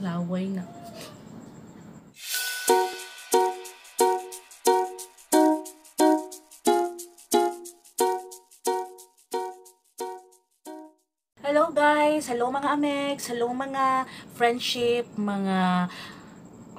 Laway na. Hello guys! Hello mga Amex! Hello mga friendship, mga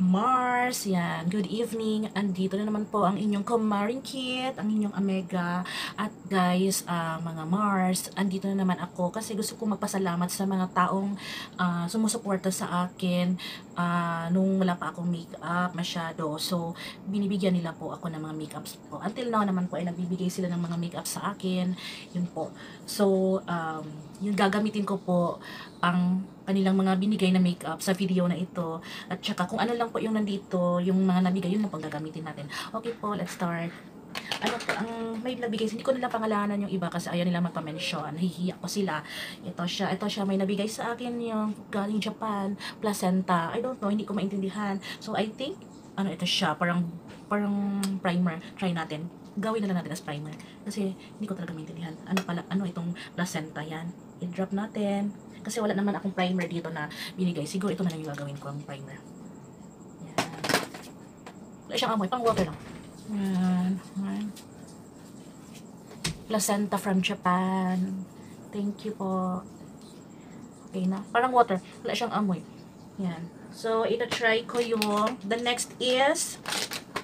Mars, yan. Good evening. Andito na naman po ang inyong Kumaring Kit, ang inyong Omega. At guys, ah, mga Mars, andito na naman ako kasi gusto ko magpasalamat sa mga taong ah, sumusuporta sa akin ah, nung wala pa akong makeup masyado. So, binibigyan nila po ako ng mga makeups po. Until now naman po ay nagbibigay sila ng mga makeup sa akin. Yun po. So, um, yung gagamitin ko po ang kanilang mga binigay na makeup sa video na ito. At saka kung ano lang po yung nandito, yung mga nabigay, yun lang po gagamitin natin. Okay po, let's start. Ano po, ang may nabigay, hindi ko nila pangalanan yung iba kasi ayaw nila magpa-mention. Hihiya ko sila. Ito siya, ito siya, may nabigay sa akin yung galing Japan, placenta. I don't know, hindi ko maintindihan. So, I think, ano ito siya, parang, parang primer. Try natin. Gawin na lang natin as primer. Kasi, hindi ko talaga maintindihan. Ano pala, ano itong placenta yan. I-drop natin. Kasi wala naman akong primer dito na binigay. Siguro ito na lang yung gagawin ko ang primer. Yan. Wala siyang amoy. Pang water lang. Yan. Yan. Placenta from Japan. Thank you po. Okay na. Parang water. Wala siyang amoy. Yan. So, ito try ko yung the next is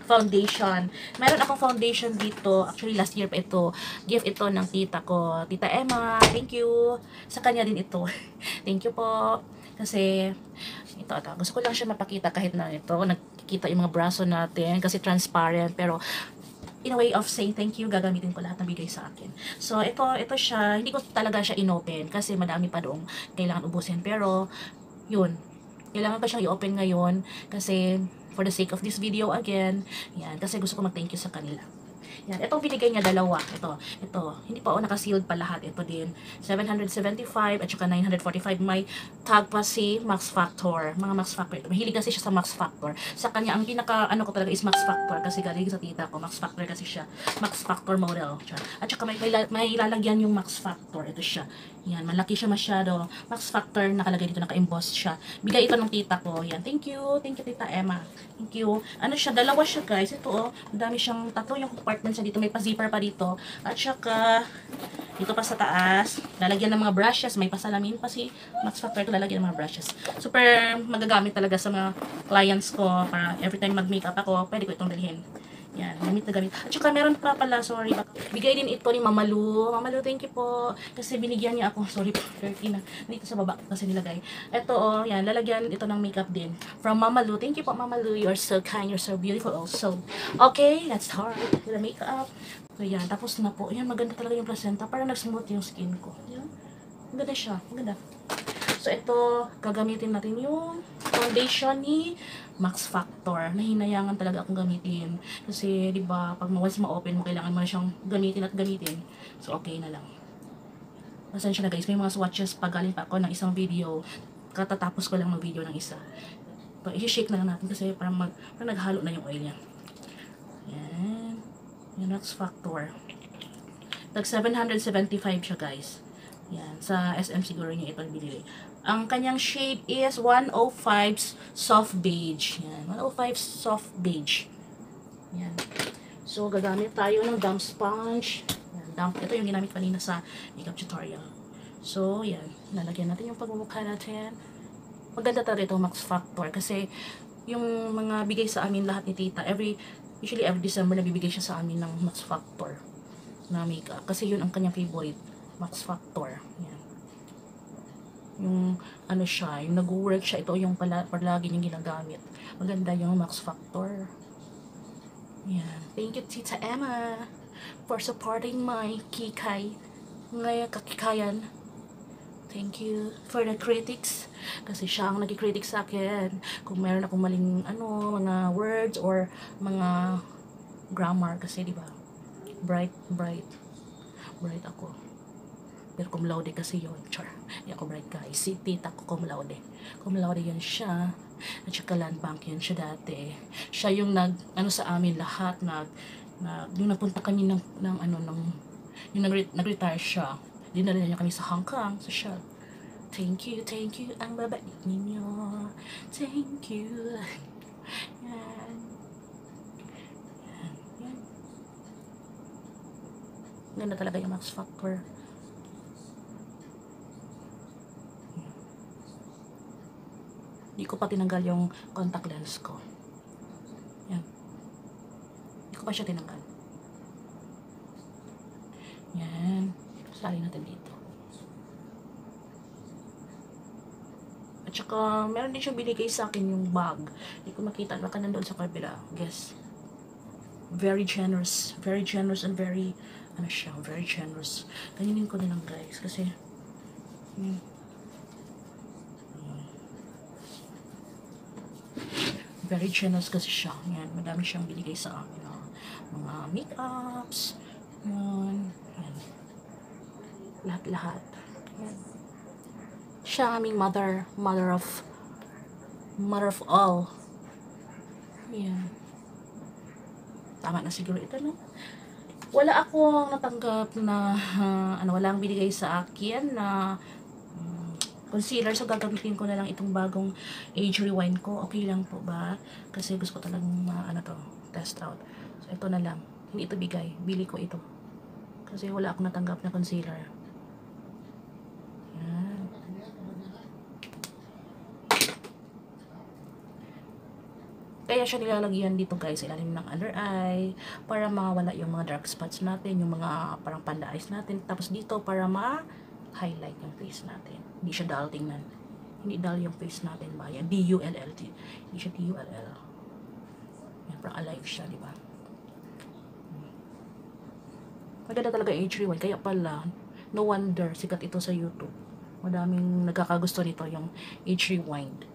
foundation. Meron akong foundation dito. Actually, last year pa ito. Gift ito ng tita ko. Tita Emma, thank you. Sa kanya din ito. thank you po. Kasi, ito, ito. Gusto ko lang siya mapakita kahit na ito. Nagkikita yung mga braso natin kasi transparent. Pero, in a way of saying thank you, gagamitin ko lahat ng bigay sa akin. So, ito, ito siya. Hindi ko talaga siya inopen kasi madami pa doong kailangan ubusin. Pero, yun. Kailangan ko siyang i-open ngayon kasi for the sake of this video again. Yan, kasi gusto ko mag-thank you sa kanila. Yan, itong binigay niya dalawa. Ito, ito. Hindi pa ako naka-sealed pa lahat. Ito din. 775 at saka 945. May tag pa si Max Factor. Mga Max Factor. Mahilig kasi siya sa Max Factor. Sa kanya, ang pinaka, ano ko talaga is Max Factor. Kasi galing sa tita ko. Max Factor kasi siya. Max Factor model. At saka may, may, may lalagyan yung Max Factor. Ito siya. Yan, malaki siya masyado. Max Factor, nakalagay dito, naka-emboss siya. Bigay ito ng tita ko. Yan, thank you. Thank you, tita Emma. Thank you. Ano siya, dalawa siya guys. Ito oh, madami siyang tatlo yung compartment siya dito. May pa-zipper pa dito. At saka, dito pa sa taas, lalagyan ng mga brushes. May pasalamin pa si Max Factor. Ito lalagyan ng mga brushes. Super magagamit talaga sa mga clients ko. Para every time mag-makeup ako, pwede ko itong dalhin. Yan, gamit na gamit. At saka meron pa pala, sorry, bigay din ito ni Mama Lu. Mama Lu, thank you po. Kasi binigyan niya ako, sorry 30 na. Dito sa baba kasi nilagay. Ito, oh, yan, lalagyan ito ng makeup din. From Mama Lu. Thank you po, Mama Lu. You're so kind, you're so beautiful also. Okay, let's start with the makeup. So, yan, tapos na po. Yan, maganda talaga yung placenta. Parang nag-smooth yung skin ko. Yan. Maganda siya. Maganda. So, ito, gagamitin natin yung foundation ni Max Factor. Nahinayangan talaga akong gamitin. Kasi, di ba, pag once ma-open mo, kailangan mo na siyang gamitin at gamitin. So, okay na lang. Pasensya na guys, may mga swatches pa galing pa ako ng isang video. Katatapos ko lang mag-video ng isa. But, i-shake na lang natin kasi parang, mag, parang naghalo na yung oil niya. Yan. Yung Max Factor. Tag 775 siya guys. Yan. Sa SM siguro niya ito binili. Ang kanyang shade is 105 soft beige. Yan. 105 soft beige. Yan. So, gagamit tayo ng damp sponge. Yan. Damp. Ito yung ginamit kanina sa makeup tutorial. So, yan. Lalagyan natin yung pagmumukha natin. Maganda talaga ito Max Factor kasi yung mga bigay sa amin lahat ni tita, every, usually every December nabibigay siya sa amin ng Max Factor na makeup. Kasi yun ang kanyang favorite. Max Factor. Yan. Yung ano siya, yung nag-work siya, ito yung pala, palagi niyang ginagamit. Maganda yung Max Factor. Yan. Thank you, Tita Emma, for supporting my kikay. Ngayon, kakikayan. Thank you for the critics. Kasi siya ang nag-critic sa akin. Kung meron akong maling ano, mga words or mga grammar. Kasi, di ba? Bright, bright. Bright ako. Pero cum laude kasi yun. Char. Hindi ako bright guys. Si tita ko cum laude. Cum laude yun siya. At saka land bank yun siya dati. Siya yung nag, ano sa amin lahat, nag, nag yung nagpunta kami ng, ng ano, ng, yung nag- nag-retire siya. Dinala niya kami sa Hong Kong, sa siya. Thank you, thank you, ang babait ninyo. Thank you. Yan. Yan, yan. Ganda talaga yung Max Factor. Hindi ko pa tinanggal yung contact lens ko. Yan. Hindi ko pa siya tinanggal. Yan. Sali natin dito. At saka, meron din siya binigay sa akin yung bag. Hindi ko makita. Baka nandun sa kabila. Guess. Very generous. Very generous and very, ano siya, very generous. Ganyanin ko na lang guys. Kasi, hmm, very generous kasi siya. Yan, madami siyang binigay sa akin. ah. Mga make-ups. Yan. Lahat-lahat. Yan. Siya aming mother. Mother of mother of all. Yan. Tama na siguro ito, no? Wala akong natanggap na, ah, ano, walang binigay sa akin na mm, concealer. So, gagamitin ko na lang itong bagong age rewind ko. Okay lang po ba? Kasi gusto ko talagang, ma- ano to, test out. So, ito na lang. Hindi ito bigay. Bili ko ito. Kasi wala akong natanggap na concealer. Yan. Kaya siya nilalagyan dito guys, ilalim ng under eye, para mawala yung mga dark spots natin, yung mga parang panda eyes natin. Tapos dito para ma-highlight yung face natin. Hindi siya dull tingnan. Hindi dull yung face natin ba? Yan, D-U-L-L-T. Hindi siya D-U-L-L. Yan, parang alive siya, di ba? Maganda talaga age rewind. Kaya pala, no wonder, sikat ito sa YouTube. Madaming nagkakagusto nito, yung age rewind.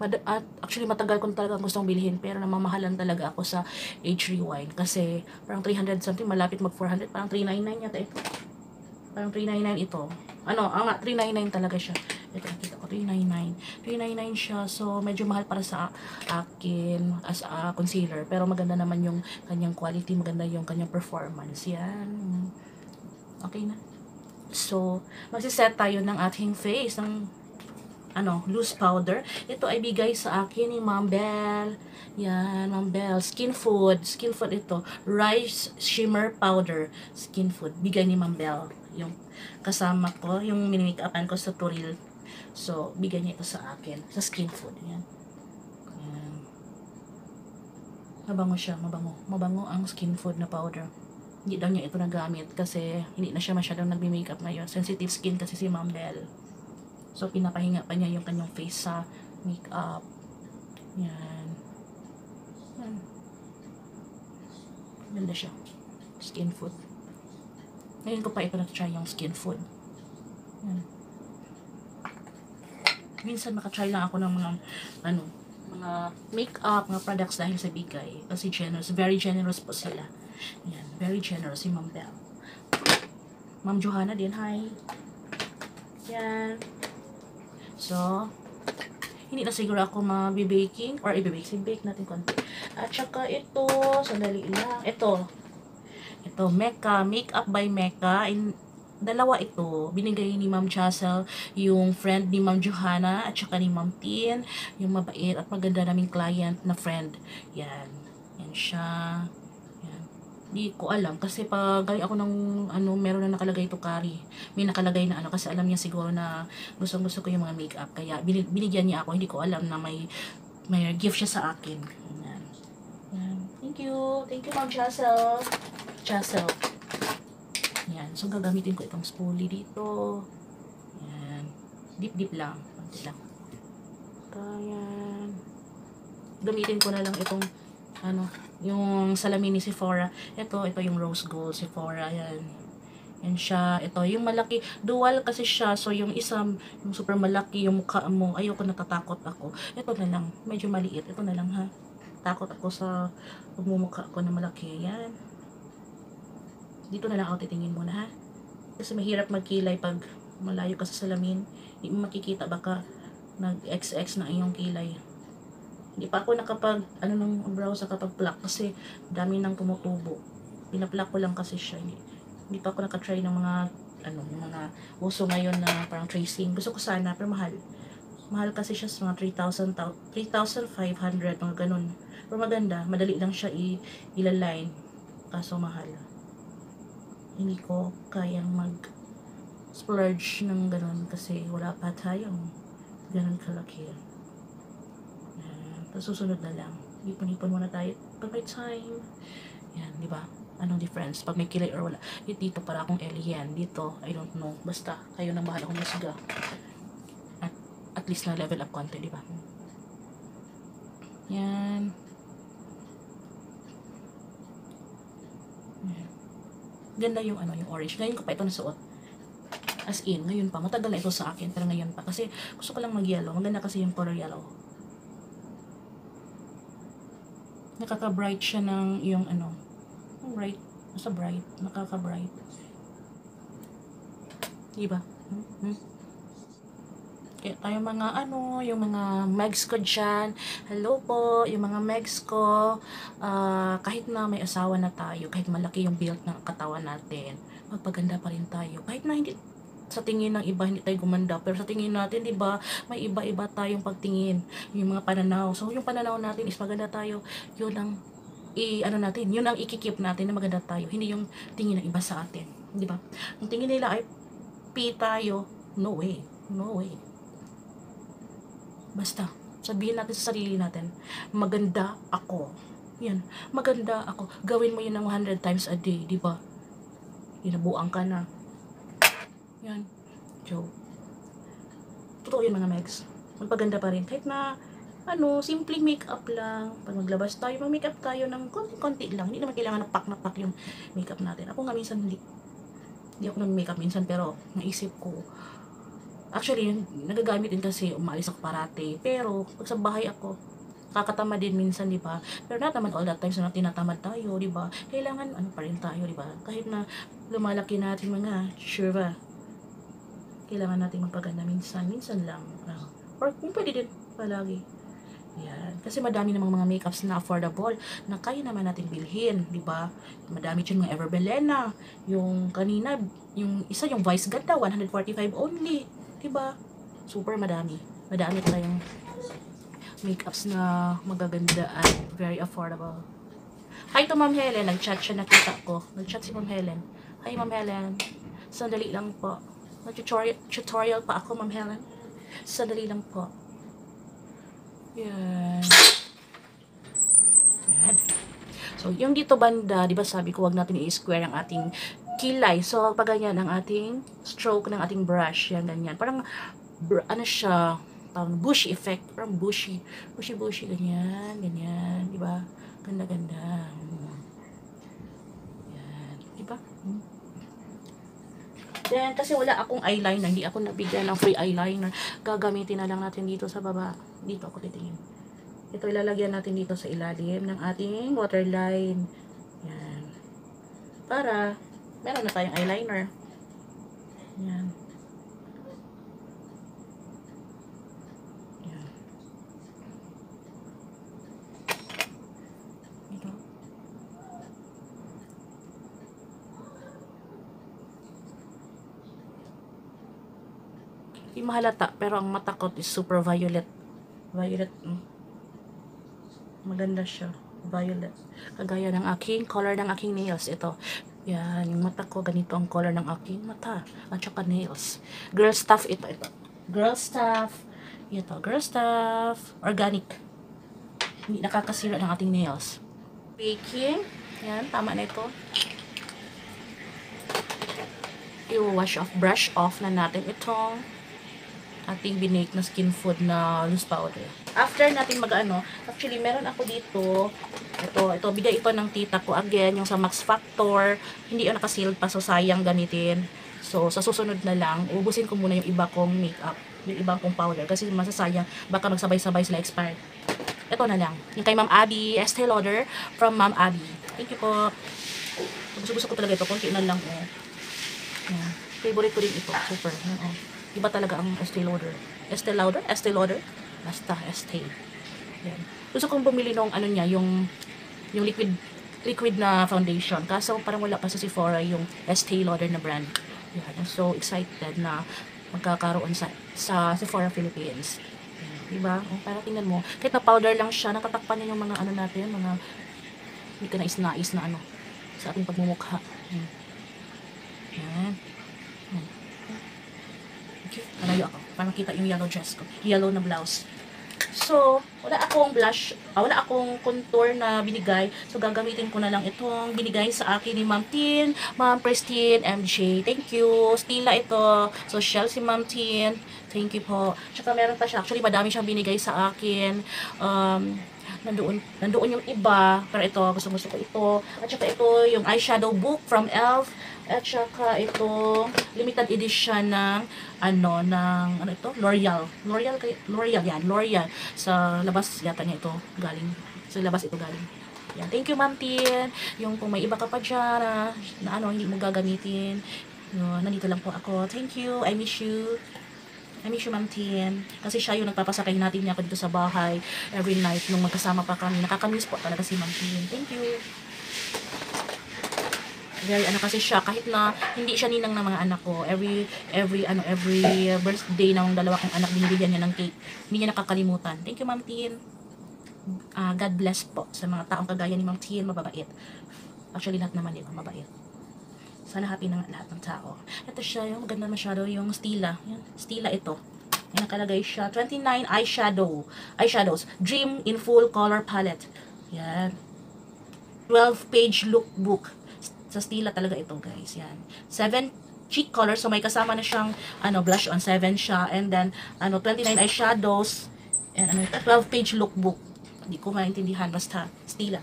Mad- at actually matagal ko talaga gustong bilhin pero namamahalan talaga ako sa age rewind kasi parang 300 something malapit mag 400 parang 399 yata ito parang 399 ito. Ano ah nga 399 talaga siya. Ito nakita ko 399 399 siya. So medyo mahal para sa akin as a concealer. Pero maganda naman yung kanyang quality maganda yung kanyang performance. Yan. Okay na. So magsiset tayo ng ating face ng ano, loose powder. Ito ay bigay sa akin ni Ma'am Belle. Yan, Ma'am Belle. Skin Food. Skin Food ito. Rice Shimmer Powder. Skin Food. Bigay ni Ma'am Belle. Yung kasama ko, yung minimake-upan ko sa Turil. So, bigay niya ito sa akin. Sa Skin Food. Yan. Yan. Mabango siya, mabango. Mabango ang Skin Food na powder. Hindi daw niya ito nagamit kasi hindi na siya masyadong nagbi-makeup ngayon. Sensitive skin kasi si Ma'am Belle. So, pinapahinga pa niya yung kanyang face sa makeup. Yan. Yan. Ganda siya. Skin food. Ngayon ko pa ito na-try yung skin food. Yan. Minsan makatry lang ako ng mga, ano, mga makeup, mga products dahil sa bigay. Kasi generous. Very generous po sila. Yan. Very generous si Ma'am Belle. Ma'am Johanna din, hi. Yan. So, hindi na siguro ako mabibaking or ibibake. Bake natin konti. At saka ito, sandali lang. Ito. Ito, Mecca. Makeup by Mecca. In, dalawa ito. Binigay ni Ma'am Chasel yung friend ni Ma'am Johanna at saka ni Ma'am Tin. Yung mabait at maganda naming client na friend. Yan. Yan siya. Di ko alam kasi pag ako ng ano meron na nakalagay ito kari. May nakalagay na ano kasi alam niya siguro na gusto gusto ko yung mga makeup kaya binig- binigyan niya ako hindi ko alam na may may gift siya sa akin. Yan. Yan. Thank you. Thank you Ma'am Chasel. Chasel. Yan. So gagamitin ko itong spoolie dito. Yan. Deep deep lang. Konti lang. Ayan. Gamitin ko na lang itong ano, yung salamin ni Sephora. Ito, ito yung rose gold Sephora. Yan. Yan siya. Ito, yung malaki. Dual kasi siya. So, yung isang, yung super malaki, yung mukha mo. Ayoko natatakot ako. Ito na lang. Medyo maliit. Ito na lang ha. Takot ako sa pagmumukha ko na malaki. Yan. Dito na lang ako titingin muna ha. Kasi mahirap magkilay pag malayo ka sa salamin. Hindi makikita baka nag-XX na iyong kilay. Hindi pa ako nakapag, ano ng brow sa kapag pluck kasi dami nang tumutubo. Pinaplak ko lang kasi siya. Hindi, hindi pa ako nakatry ng mga ano, mga uso ngayon na parang tracing. Gusto ko sana, pero mahal. Mahal kasi siya sa mga 3,000, tao- 3,500, mga ganun. Pero maganda, madali lang siya ilaline. Kaso mahal. Hindi ko kayang mag splurge ng ganun kasi wala pa tayong ganun kalaki. Tapos susunod na lang. Ipon-ipon muna tayo pag may time. Yan, di ba? Anong difference? Pag may kilay or wala. Eh, dito para akong alien. Dito, I don't know. Basta, kayo nang bahala kung masga. At, at least na level up konti, di ba? Yan. Yan. Ganda yung ano, yung orange. Ngayon ko pa ito nasuot. As in, ngayon pa. Matagal na ito sa akin, pero ngayon pa. Kasi gusto ko lang mag-yellow. Maganda kasi yung color yellow. Nakaka-bright siya ng yung ano. Bright. Nasa bright. Nakaka-bright. Diba? Hmm? Hmm? Kaya tayo mga ano, yung mga megs ko dyan. Hello po, yung mga megs ko. Ah, kahit na may asawa na tayo, kahit malaki yung build ng katawan natin, magpaganda pa rin tayo. Kahit na hindi sa tingin ng iba hindi tayo gumanda. Pero sa tingin natin 'di ba may iba-iba tayong pagtingin. Yung mga pananaw. So yung pananaw natin is maganda tayo. Yun ang i ano natin yun ang ikikip natin na maganda tayo. Hindi yung tingin ng iba sa atin. 'di ba? Ang tingin nila ay P tayo. No way. No way. Basta sabihin natin sa sarili natin maganda ako. Yan. Maganda ako. Gawin mo yun ng 100 times a day 'di ba? Inabuang ka na yan. Joke. Totoo yun mga megs. Magpaganda pa rin. Kahit na, ano, simpleng makeup lang. Pag maglabas tayo, mag-makeup tayo ng konti-konti lang. Hindi naman kailangan na pak na pak yung makeup natin. Ako nga minsan hindi. Hindi ako nag-makeup minsan, pero naisip ko. Actually, nagagamit din kasi umalis ako parate. Pero, pag sa bahay ako, kakatama din minsan, di ba? Pero not naman all that times na tinatamad tayo, di ba? Kailangan, ano pa rin tayo, di ba? Kahit na lumalaki natin mga, sure ba? Kailangan natin magpaganda minsan, minsan lang. Uh, or kung pwede din palagi. Yan. Kasi madami namang mga makeups na affordable na kaya naman natin bilhin, di ba? Madami dyan mga Everbelena. Yung kanina, yung isa yung Vice Ganda, 145 only. Di ba? Super madami. Madami tayong makeups na magaganda at very affordable. Hi to Ma'am Helen. Nag-chat siya, nakita ko. Nag-chat si Ma'am Helen. Hi Ma'am Helen. Sandali lang po. Mag-tutorial tutorial pa ako, Ma'am Helen. Sandali lang po. Yan. Yan. So, yung dito banda, di ba sabi ko, wag natin i-square ang ating kilay. So, pag ganyan, ang ating stroke ng ating brush. Yan, ganyan. Parang, br- ano siya, parang bushy effect. Parang bushy. Bushy-bushy, ganyan, ganyan. Di ba? Ganda-ganda. Hmm. Yan. Di ba? Hmm. Then, kasi wala akong eyeliner, hindi ako nabigyan ng free eyeliner. Gagamitin na lang natin dito sa baba. Dito ako titingin. Ito ilalagyan natin dito sa ilalim ng ating waterline. Yan. Para, meron na tayong eyeliner. Yan. Ito. Hindi mahalata, pero ang mata ko is super violet. Violet. mm. Maganda siya. Violet. Kagaya ng aking color ng aking nails. Ito. Yan. Yung mata ko, ganito ang color ng aking mata. At saka nails. Girl stuff ito. Ito. Girl stuff. Ito. Girl stuff. Organic. Hindi nakakasira ng ating nails. Baking. Yan. Tama na ito. i-wash off, brush off na natin itong ating binake na skin food na loose powder. After natin mag-ano, actually meron ako dito, ito, ito, bigay ito ng tita ko again, yung sa Max Factor, hindi yung nakasealed pa, so sayang gamitin. So, sa susunod na lang, ubusin ko muna yung iba kong makeup, yung ibang kong powder, kasi masasayang, baka magsabay-sabay sila expired. Ito na lang, yung kay Ma'am Abby, Estee Lauder, from Ma'am Abby. Thank you po. Gusto-gusto ko talaga ito, konti na lang, oh. Yan. Favorite ko din ito. Super. Yan, oh. Iba talaga ang Estee Lauder. Estee Lauder? Estee Lauder? Basta Estee. Yan. Gusto kong bumili nung ano niya, yung yung liquid liquid na foundation. Kaso parang wala pa sa Sephora yung Estee Lauder na brand. Yan, I'm so excited na magkakaroon sa, sa Sephora Philippines. Yan, Diba? O, para tingnan mo, kahit na powder lang siya, natatakpan niya yung mga ano natin, mga hindi ka nais-nais na ano, sa ating pagmumukha. Yan. Yan. Okay, malayo ako. Para makita yung yellow dress ko. Yellow na blouse. So, wala akong blush, ah, wala akong contour na binigay. So, gagamitin ko na lang itong binigay sa akin ni Ma'am Tin, Ma'am Pristine, MJ. Thank you. Stila ito. So, Shell si Ma'am Tin. Thank you po. Tsaka meron pa siya. Actually, madami siyang binigay sa akin. Um, nandoon, nandoon yung iba. Pero ito, gusto gusto ko ito. At saka ito, yung eyeshadow book from e.l.f. At saka ito, limited edition ng, ano, ng, ano ito? L'Oreal. L'Oreal, L'Oreal yan. L'Oreal. Sa labas yata niya ito galing. Sa labas ito galing. Yan. Thank you, Ma'am Tin. Yung kung may iba ka pa dyan na, na ano, hindi mo gagamitin. Yun, nandito lang po ako. Thank you. I miss you. I miss you, Ma'am Tin. Kasi siya yung nagpapasakay natin niya ako dito sa bahay every night nung magkasama pa kami. Nakakamiss po talaga si Ma'am Tin. Thank you. Very ano kasi siya kahit na hindi siya ninang ng mga anak ko every every ano every birthday ng dalawa kong anak binibigyan niya ng cake. Hindi niya nakakalimutan. Thank you ma'am Tin. Ah, God bless po sa mga taong kagaya ni ma'am Tin. Mababait. Actually lahat naman ba? Mabait. Sana happy na lahat ng tao. Ito siya yung maganda masyado yung Stila. Yan Stila ito. Yan nakalagay siya. 29 eyeshadow. Eyeshadows. Dream in full color palette. Yan. 12 page lookbook sa Stila talaga ito guys yan. 7 cheek color so may kasama na siyang ano blush on 7 siya and then ano 29 eyeshadows and ano ito 12 page lookbook. Hindi ko maintindihan basta Stila.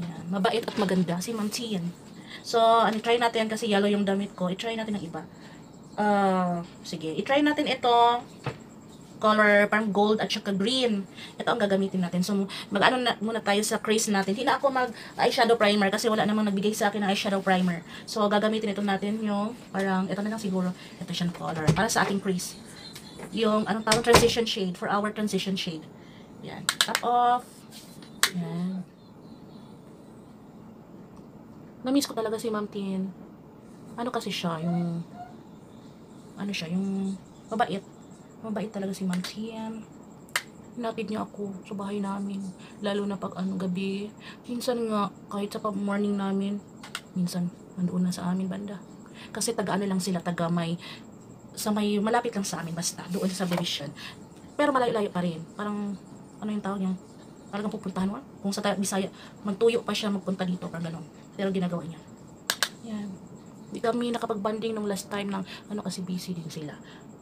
Yan mabait at maganda. Si Ma'am Tian so ano try natin kasi yellow yung damit ko. I-try natin ng iba. Ah, sige i-try natin ito color parang gold at saka green. Ito ang gagamitin natin. So, mag-ano na muna tayo sa crease natin. Hindi na ako mag eyeshadow primer kasi wala namang nagbigay sa akin ng eyeshadow primer. So, gagamitin ito natin yung parang, ito na lang siguro. Ito siyang color. Para sa ating crease. Yung, anong tawag, transition shade. For our transition shade. Yan. Top off. Yan. Na-miss ko talaga si Ma'am Tin. Ano kasi siya, yung, ano siya, yung mabait. Mabait talaga si Ma'am Tian. Hinatid niya ako sa bahay namin. Lalo na pag ano, gabi. Minsan nga, kahit sa pag-morning namin, minsan, nandoon na sa amin banda. Kasi taga ano lang sila, taga may, sa may, malapit lang sa amin basta, doon sa subdivision. Pero malayo-layo pa rin. Parang, ano yung tawag niya? Talagang pupuntahan mo. Kung sa Bisaya, magtuyo pa siya magpunta dito, parang ganun. Pero ginagawa niya. Yan. Di kami nakapag-banding nung last time ng, ano kasi busy din sila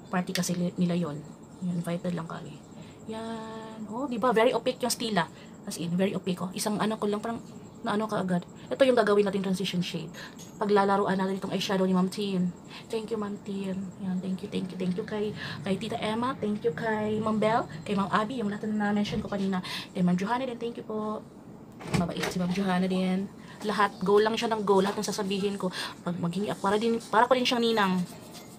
party kasi nila yon invited lang kami. Yan. Oh, di ba? Very opaque yung Stila. As in, very opaque. Oh. Isang ano ko lang, parang na ano ka. Ito yung gagawin natin transition shade. Paglalaroan natin itong eyeshadow ni Ma'am Tin. Thank you, Ma'am Tin. Yan, thank you, thank you, thank you kay, kay Tita Emma. Thank you kay Ma'am Bell. Kay Ma'am Abby, yung lahat na na-mention ko kanina. Kay Ma'am Johanna din, thank you po. Mabait si Ma'am Johanna din. Lahat, go lang siya ng go. Lahat ng sasabihin ko. Pag maghingi para, din, para ko din siyang ninang.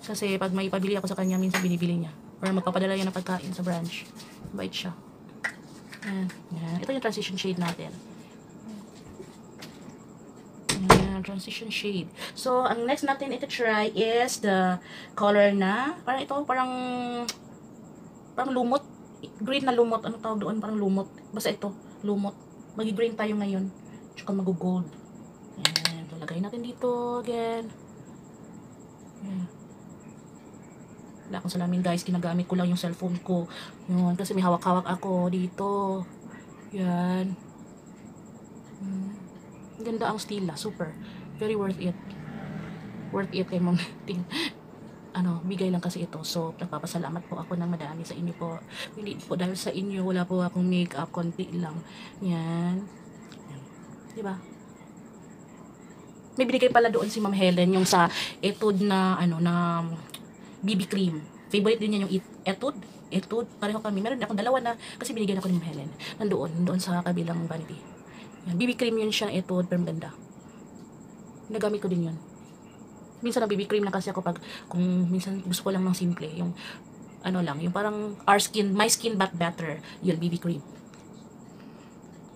Kasi pag may pabili ako sa kanya, minsan binibili niya. Or magpapadala niya ng pagkain sa branch. Bait siya. Yan. Yan. Ito yung transition shade natin. Yan, transition shade. So, ang next natin ito try is the color na, parang ito, parang, parang lumot. Green na lumot. Ano tawag doon? Parang lumot. Basta ito, lumot. Magi-green tayo ngayon. Tsaka mag-gold. Yan. So, lagay natin dito again. Yan. Wala akong salamin guys. Ginagamit ko lang yung cellphone ko. Yun. Kasi may hawak-hawak ako dito. Yan. Hmm. Ganda ang stila. Super. Very worth it. Worth it kay Ma'am Tin. Ano, bigay lang kasi ito. So, nagpapasalamat po ako ng madami sa inyo po. Hindi po dahil sa inyo, wala po akong makeup. Konti lang. Yan. Diba? May binigay pala doon si Ma'am Helen yung sa etude na ano na BB cream. Favorite din niya yung et- etude. Etude. Pareho kami. Meron akong dalawa na kasi binigyan ako ni Helen. Nandoon. Nandoon sa kabilang vanity. Yan. BB cream yun siya. Etude. Pero maganda. Nagamit ko din yun. Minsan na BB cream na kasi ako pag kung minsan gusto ko lang ng simple. Yung ano lang. Yung parang our skin, my skin but better. Yun, BB cream.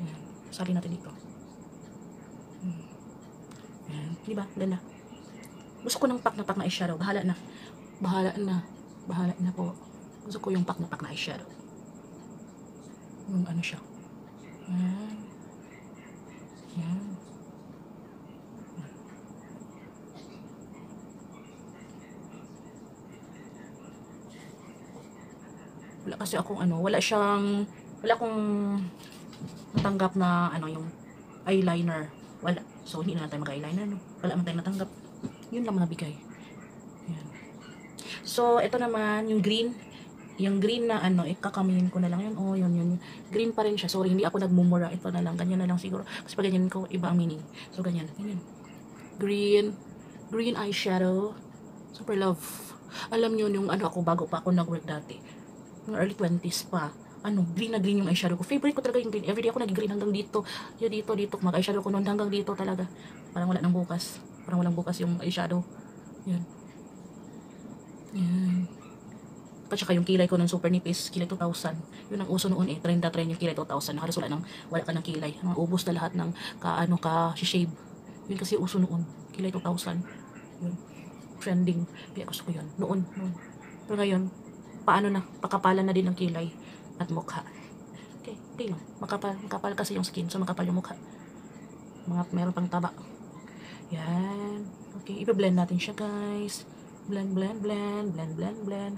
Yan. Sali natin dito. Di ba? Ganda. Gusto ko ng pak na pak na eyeshadow. Bahala na. Bahala na. Bahala na po. Gusto ko yung pak na pak na eyeshadow. Yung ano siya. Yan. Yan. Wala kasi akong ano, wala siyang, wala akong natanggap na ano yung eyeliner. Wala. So, hindi na tayo mag-eyeliner, no? Wala man tayo natanggap. Yun lang nabigay. So, ito naman, yung green. Yung green na ano, ikakamihin ko na lang yun. Oh, yun, yun. Green pa rin siya. Sorry, hindi ako nagmumura. Ito na lang. Ganyan na lang siguro. Kasi pag ganyan ko, iba ang meaning. So, ganyan. Ganyan. Green. Green eyeshadow. Super love. Alam nyo, yung ano ako, bago pa ako nag-work dati. Mga early 20s pa ano, green na green yung eyeshadow ko. Favorite ko talaga yung green. Everyday ako nag-green hanggang dito. Yung dito, dito. Mag-eyeshadow ko noon hanggang dito talaga. Parang wala nang bukas. Parang walang bukas yung eyeshadow. Yan. Yan. At saka yung kilay ko ng super nipis, kilay 2,000. Yun ang uso noon eh. Trend na trend yung kilay 2,000. Halos wala nang, wala ka ng kilay. Mga ubos na lahat ng ka, ano, ka, shave. Yun kasi uso noon. Kilay 2,000. Yun. Trending. Kaya gusto ko yun. Noon, noon. Pero ngayon, paano na, pakapalan na din ng kilay at mukha. Okay, okay lang. Makapal, makapal kasi yung skin, so makapal yung mukha. Mga meron pang taba. Yan. Okay, ipa-blend natin siya, guys. Blend, blend, blend, blend, blend, blend.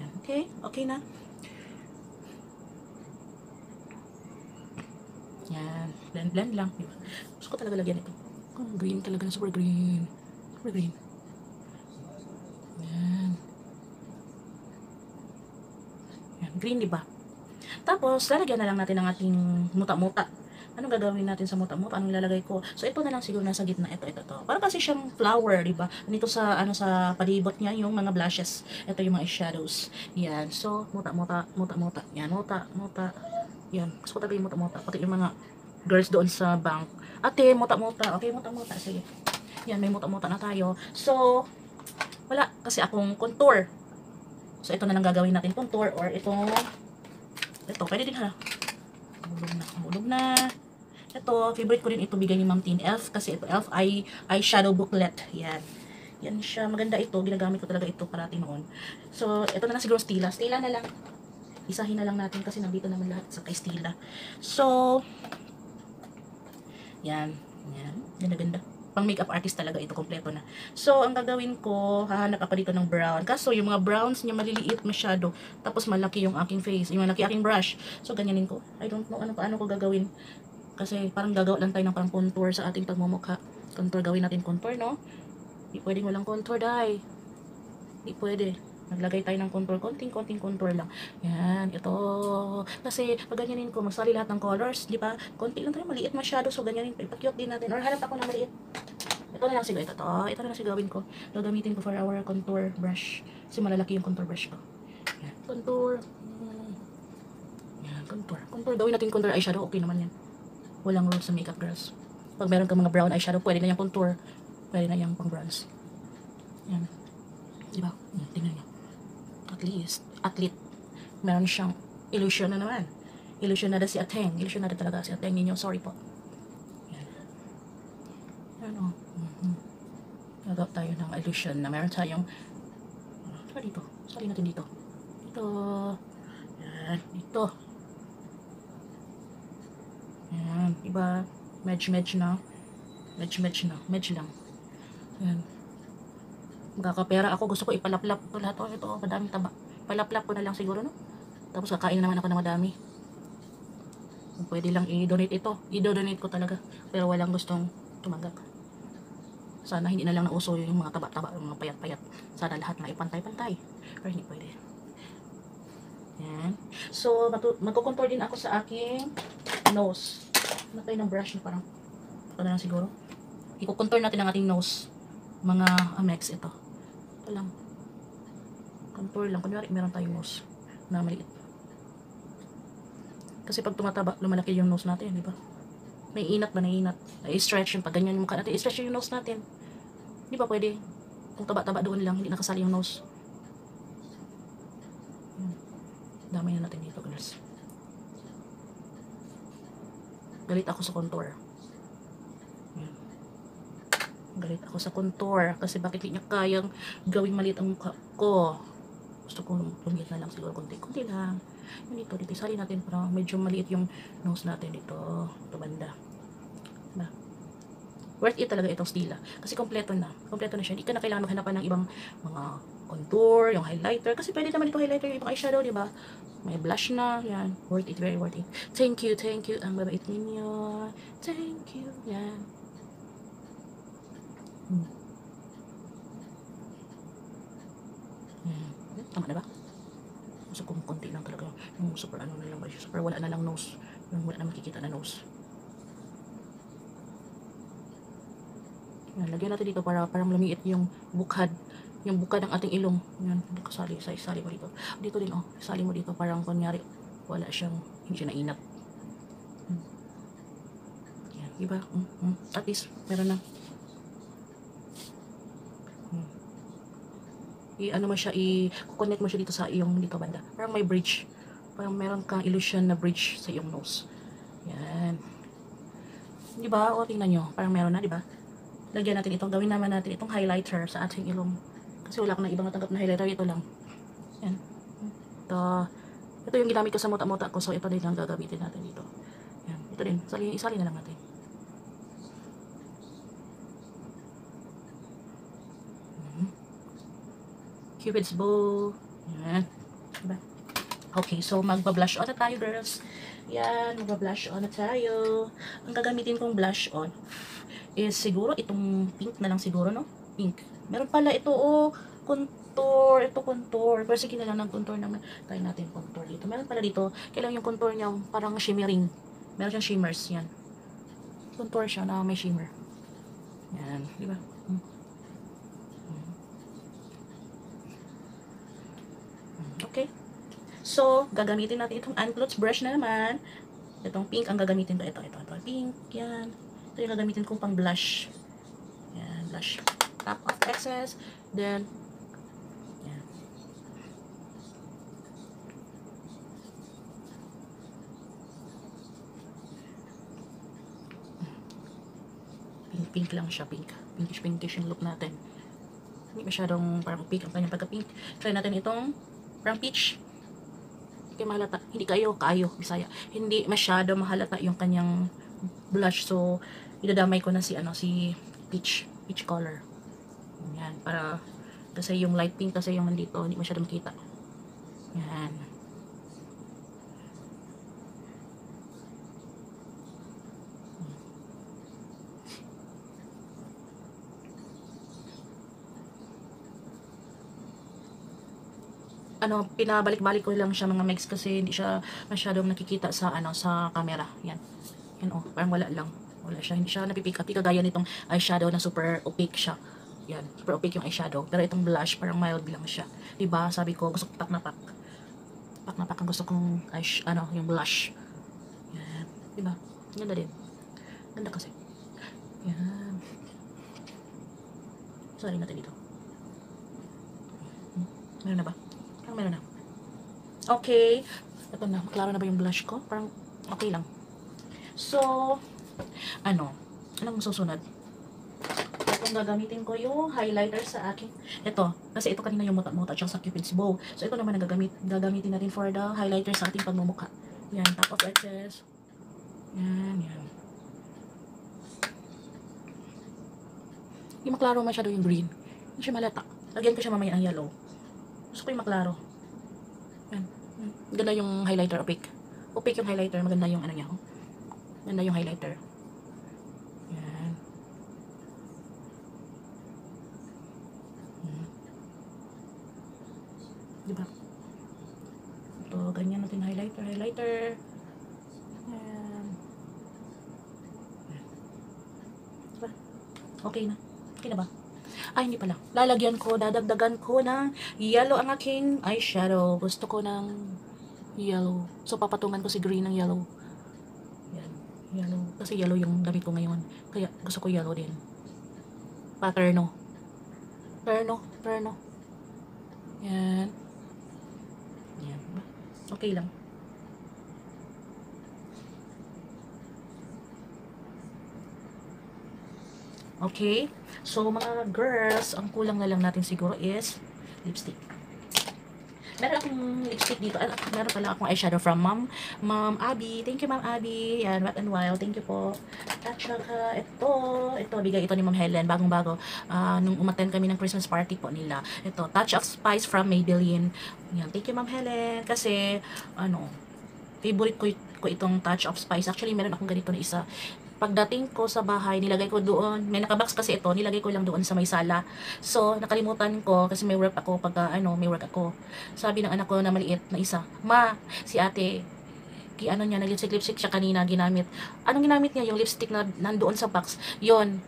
Yan. Okay, okay na. Yan. Blend, blend lang. Diba? Gusto ko talaga lagyan ito. Oh, green talaga, super green. Super green. Yan. Yan, green, di ba? Tapos, lalagyan na lang natin ang ating muta-muta. Anong gagawin natin sa muta-muta? Anong ilalagay ko? So, ito na lang siguro nasa gitna. Ito, ito, ito. Parang kasi siyang flower, di ba? Nito sa, ano, sa palibot niya, yung mga blushes. Ito yung mga shadows. Yan. So, muta-muta, muta-muta. Yan, muta, muta. Yan. Gusto ko talaga yung muta-muta. Pati yung mga girls doon sa bank. Ate, muta-muta. Okay, muta-muta. Sige. Yan, may muta-muta na tayo. So, wala. Kasi akong contour. So, ito na lang gagawin natin contour or itong ito, pwede din ha. Hulog na, hulog na. Ito, favorite ko rin ito bigay ni Ma'am Teen Elf kasi ito Elf eye eyeshadow booklet. Yan. Yan siya. Maganda ito. Ginagamit ko talaga ito parati noon. So, ito na lang siguro Stila. Stila na lang. Isahin na lang natin kasi nandito naman lahat sa kay Stila. So, yan. Yan. Ganda ganda. Pang makeup artist talaga ito. Kompleto na. So, ang gagawin ko, hahanap ako dito ng brown. Kaso, yung mga browns niya maliliit masyado. Tapos, malaki yung aking face. Yung malaki aking brush. So, ganyanin ko. I don't know ano paano ko gagawin. Kasi, parang gagawa lang tayo ng parang contour sa ating pagmumukha. Contour, gawin natin contour, no? Hindi pwedeng walang contour, dai. Hindi pwede. Naglagay tayo ng contour, konting-konting contour lang. Yan, ito. Kasi, pag ganyanin ko, magsali lahat ng colors, di ba? Konti lang tayo, maliit masyado. So, ganyanin, ipakyot din natin. Or hanap ako na maliit. Ito na lang siguro. Ito to. Ito na lang siguro gawin ko. Gagamitin ko for our contour brush. Kasi malalaki yung contour brush ko. Yan. Contour. Yan, contour. Contour. Gawin natin contour eyeshadow. Okay naman yan. Walang rules sa makeup girls. Pag meron kang mga brown eyeshadow, pwede na yung contour. Pwede na yung pang bronze. Yan. Diba? Yan, tingnan nyo. Least, at least, meron siyang illusion na naman. Illusion na si Ateng. Illusion na talaga si Ateng ninyo. Sorry po. Yan. Yan o. Mm-hmm. Tayo ng illusion na meron tayong Saka dito. Sali natin dito. Dito. Yan. Dito. Yan. Iba. Medj-medj na. Medj-medj na. Medj lang. Yan. Magkakapera ako. Gusto ko ipalaplap ko lahat. Oh, ito. Madaming taba. Palaplap ko na lang siguro, no? Tapos kakain na naman ako ng madami. Pwede lang i-donate ito. I-donate ko talaga. Pero walang gustong tumanggap. Sana hindi na lang nauso yung mga taba-taba, yung mga payat-payat. Sana lahat na ipantay-pantay. Pero hindi pwede. Yan. So, magkukontour din ako sa aking nose. Ano ng brush parang, ito na lang siguro. Ikukontour natin ang ating nose. Mga amex ito. Ito lang. Contour lang. Kunyari, meron tayong nose na maliit. Kasi pag tumataba, lumalaki yung nose natin, di ba? May inat ba? Naiinat. I-stretch yung pag ganyan yung mukha natin. I-stretch yung nose natin. Di ba pwede? Kung taba-taba doon lang, hindi nakasali yung nose. Hmm. Damay na natin dito, girls. Galit ako sa contour. Galit ako sa contour. Kasi bakit hindi niya kayang gawing maliit ang mukha ko. Gusto ko lumiit na lang siguro konti. Kunti lang. Yun dito, dito. Isali natin para medyo maliit yung nose natin dito. Ito banda. Diba? Worth it talaga itong Stila. Kasi kompleto na. Kompleto na siya. Hindi ka na kailangan maghanapan ng ibang mga contour, yung highlighter. Kasi pwede naman ito highlighter yung ibang eyeshadow, di ba? May blush na. Yan. Worth it. Very worth it. Thank you, thank you. Ang babait ninyo. Thank you. Yan. Hmm. Hmm. Tama na ba? Gusto kong konti lang talaga. Yung super ano na lang ba? Super wala na lang nose. Yung wala na makikita na nose. Yan, lagyan natin dito para parang lumiit yung bukad. Yung bukad ng ating ilong. Yan, hindi ko sali. Sali, sali mo dito. Dito din, oh. Sali mo dito. Parang kunyari, wala siyang, hindi siya nainat. Hmm. Yan, iba? Mm, mm. At least, meron na. Hmm. I, ano mo siya, i-connect mo siya dito sa iyong dito banda. Parang may bridge. Parang meron kang illusion na bridge sa iyong nose. Yan. Di ba? O, tingnan nyo. Parang meron na, di ba? lagyan natin itong, gawin naman natin itong highlighter sa ating ilong. Kasi wala akong ibang natanggap na highlighter, ito lang. Yan. Ito, ito yung ginamit ko sa muta-muta ko, so ito din ang gagamitin natin dito. Yan, ito din, sali, isali na lang natin. Cupid's bow. Yan. Diba? Okay, so magba-blush on na tayo, girls. Yan, magba-blush on na tayo. Ang gagamitin kong blush on is siguro itong pink na lang siguro, no? Pink. Meron pala ito, oh, contour. Ito contour. Pero sige na lang ng contour naman. Try natin contour dito. Meron pala dito. Kailangan yung contour niya parang shimmering. Meron siyang shimmers. Yan. Contour siya na may shimmer. Yan. Di ba? Hmm. Hmm. Okay. So, gagamitin natin itong unclothes brush na naman. Itong pink ang gagamitin ko. Ito, ito, ito. Pink. Yan. Ito yung gagamitin kong pang blush. Yan, blush. Tap off excess. Then, yan. Pink, pink lang siya, pink. Pinkish, pinkish yung look natin. Hindi masyadong parang pink ang kanyang pagka-pink. Try natin itong parang peach. Hindi kayo mahalata. Hindi kayo, kayo, bisaya. Hindi masyado mahalata yung kanyang blush. So, idadamay ko na si, ano, si peach, peach color. Yan, para, kasi yung light pink kasi yung nandito, hindi masyado makita. Yan. Ano, pinabalik-balik ko lang siya mga megs kasi hindi siya masyadong nakikita sa ano sa camera. Yan. Yan oh, parang wala lang. Wala siya, hindi siya napipick up. Kagaya nitong eyeshadow na super opaque siya. Yan, super opaque yung eyeshadow. Pero itong blush, parang mild lang siya. Diba, sabi ko, gusto ko pak na pak. Pak na pak ang gusto kong, eyes, ano, yung blush. Yan, diba? Ganda din. Ganda kasi. Yan. Sorry natin dito. Meron na ba? Parang meron na. Okay. Ito na, klaro na ba yung blush ko? Parang okay lang. So, ano, anong susunod? Itong gagamitin ko yung highlighter sa akin. Ito, kasi ito kanina yung muta-muta at sa Cupid's bow. So, ito naman ang gagamit, gagamitin natin for the highlighter sa ating pagmumukha. Yan, top of edges. Yan, yan. Hindi maklaro masyado yung green. Hindi siya malata. Lagyan ko siya mamaya ng yellow. Gusto ko yung maklaro. Yan. Ganda yung highlighter, opaque. Opaque yung highlighter, maganda yung ano niya. oh. Ganda yung highlighter. Yan. Hmm. Diba? Ito, ganyan natin highlighter, highlighter. Yan. Diba? Okay na. Okay na ba? Ay, hindi pala. Lalagyan ko, dadagdagan ko ng yellow ang aking eyeshadow. Gusto ko ng yellow. So, papatungan ko si green ng yellow. Yan. Yellow. Kasi yellow yung damit ko ngayon. Kaya, gusto ko yellow din. Paterno. Perno. Perno. Yan. Yan. Okay lang. Okay? So, mga girls, ang kulang na lang natin siguro is lipstick. Meron akong lipstick dito. Ah, meron pala akong eyeshadow from Ma'am Ma'am Abby. Thank you, Ma'am Abby. Yan, Wet n Wild. Thank you po. At saka, ito. Ito, bigay ito ni Ma'am Helen. Bagong-bago. Ah, nung umattend kami ng Christmas party po nila. Ito, Touch of Spice from Maybelline. Yan, thank you, Ma'am Helen. Kasi, ano, favorite ko, ko itong Touch of Spice. Actually, meron akong ganito na isa pagdating ko sa bahay, nilagay ko doon, may nakabox kasi ito, nilagay ko lang doon sa may sala. So, nakalimutan ko, kasi may work ako, pagka, ano, may work ako. Sabi ng anak ko na maliit na isa, Ma, si ate, ki ano niya, nag-lipstick-lipstick siya kanina, ginamit. Anong ginamit niya? Yung lipstick na nandoon sa box. Yon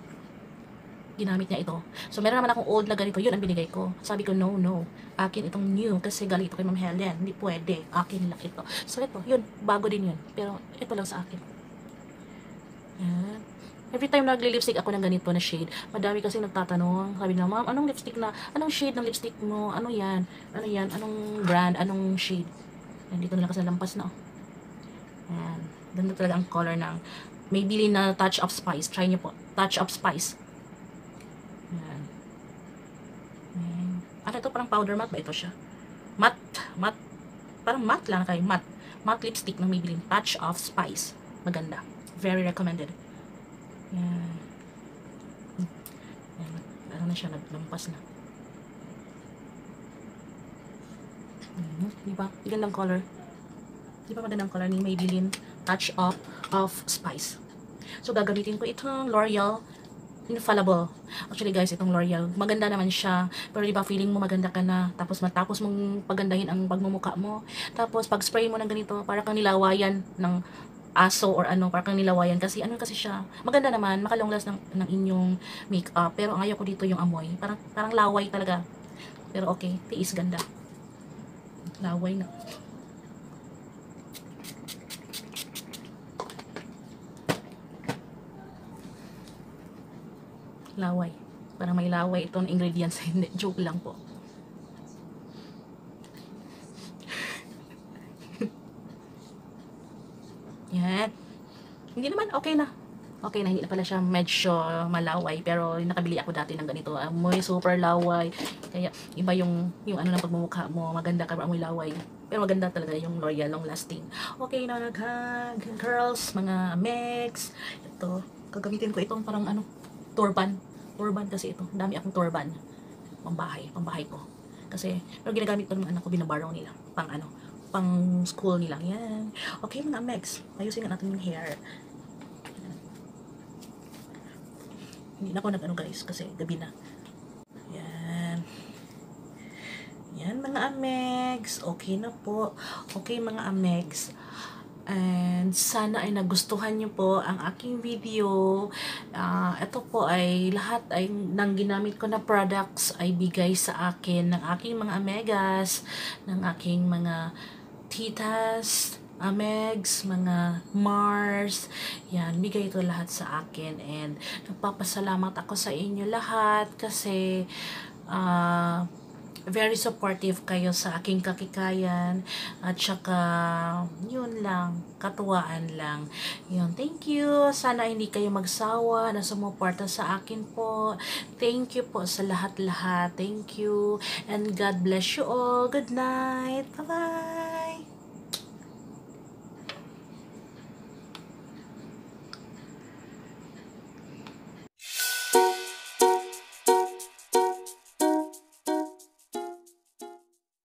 ginamit niya ito. So, meron naman akong old na ganito, yun ang binigay ko. Sabi ko, no, no. Akin itong new, kasi galing ito kay Ma'am Helen. Hindi pwede. Akin lang ito. So, ito, yun, bago din yun. Pero, ito lang sa akin. Yan. Every time nagli-lipstick ako ng ganito na shade, madami kasi nagtatanong. Sabi na, ma'am, anong lipstick na, anong shade ng lipstick mo? Ano yan? Ano yan? Anong brand? Anong shade? Yan, dito na lang kasi nalampas na. oh. Yan. Ganda talaga ang color ng Maybelline na Touch of Spice. Try niyo po. Touch of Spice. Yan. Yan. Ano ito? Parang powder matte ba ito siya? Matte. Matte. Parang matte lang kayo. Matte. Matte lipstick ng Maybelline. Touch of Spice. Maganda. Very recommended. Yan. Yan. Ano na siya, naglampas na. Hmm, di ba? Gandang color. Di ba magandang color ni Maybelline Touch of, of Spice. So, gagamitin ko itong L'Oreal Infallible. Actually guys, itong L'Oreal, maganda naman siya. Pero di feeling mo maganda ka na, tapos matapos mong pagandahin ang pagmumukha mo. Tapos pag spray mo ng ganito, para kang nilawayan ng aso or ano, para kang nilawayan kasi ano kasi siya. Maganda naman, makalong last ng, ng inyong makeup. Pero ang ayaw ko dito yung amoy. Parang, parang laway talaga. Pero okay, tiis ganda. Laway na. Laway. Parang may laway itong ingredients. Hindi, joke lang po. Yan. Hindi naman, okay na. Okay na, hindi na pala siya medyo malaway. Pero nakabili ako dati ng ganito. Amoy super laway. Kaya iba yung, yung ano ng pagmumukha mo. Maganda ka amoy laway. Pero maganda talaga yung L'Oreal long lasting. Okay na. Girls, mga megs. Ito, gagamitin ko itong parang ano, turban. Turban kasi ito. Dami akong turban. Pambahay, pambahay ko. Kasi, pero ginagamit ko ng anak ko, binabaraw nila. Pang ano, pang school nila. Yan. Okay mga megs, ayusin nga natin yung hair. Hindi na ako nag-ano guys, kasi gabi na. Yan. Yan mga amegs. Okay na po. Okay mga amegs. And sana ay nagustuhan niyo po ang aking video. Ah, ito po ay lahat ay ng ginamit ko na products ay bigay sa akin ng aking mga amegas, ng aking mga titas, amegs, mga Mars. Yan, bigay ito lahat sa akin. And nagpapasalamat ako sa inyo lahat kasi ah very supportive kayo sa aking kakikayan at saka yun lang katuwaan lang. Yun thank you. Sana hindi kayo magsawa na sumuporta sa akin po. Thank you po sa lahat lahat thank you and God bless you all. Good night. Bye bye